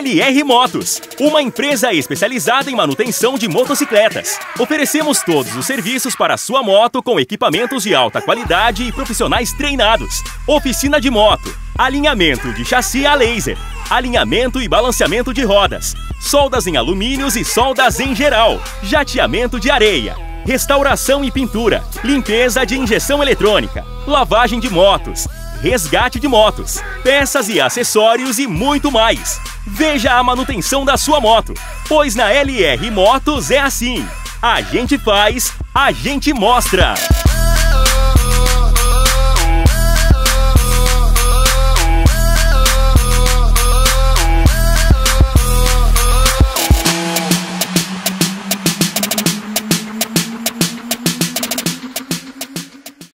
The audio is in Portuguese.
LR Motos, uma empresa especializada em manutenção de motocicletas. Oferecemos todos os serviços para sua moto com equipamentos de alta qualidade e profissionais treinados. Oficina de moto, alinhamento de chassi a laser, alinhamento e balanceamento de rodas, soldas em alumínios e soldas em geral, jateamento de areia, restauração e pintura, limpeza de injeção eletrônica, lavagem de motos, resgate de motos, peças e acessórios e muito mais. Veja a manutenção da sua moto, pois na LR Motos é assim. A gente faz, a gente mostra.